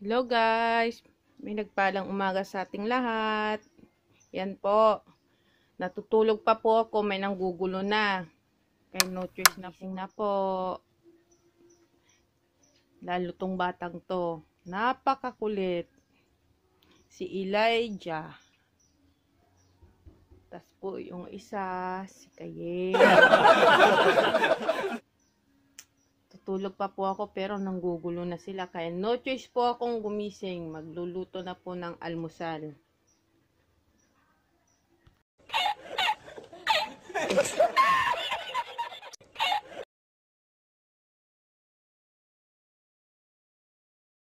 Hello guys, may nagpalang umaga sa ating lahat. Yan po. Natutulog pa po ako, may nanggugulo na. Kaya no choice na po. na po. Lalo tong batang to. Napakakulit. Si Elijah. Tapos po yung isa, si Kaye. Tutulog pa po ako pero nanggugulo na sila. Kaya no choice po akong gumising. Magluluto na po ng almusal.